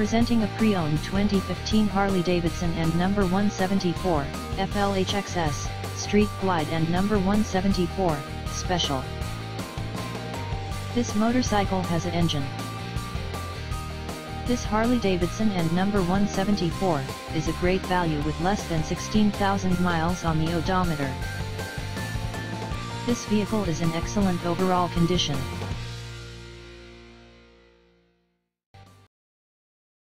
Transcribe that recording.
Presenting a pre-owned 2015 Harley-Davidson and number 174, FLHXS, Street Glide and number 174, Special. This motorcycle has an engine. This Harley-Davidson and number 174, is a great value with less than 16,000 miles on the odometer. This vehicle is in excellent overall condition.